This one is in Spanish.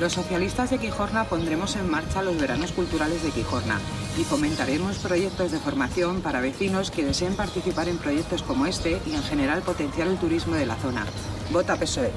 Los socialistas de Quijorna pondremos en marcha los veranos culturales de Quijorna y fomentaremos proyectos de formación para vecinos que deseen participar en proyectos como este y en general potenciar el turismo de la zona. Vota PSOE.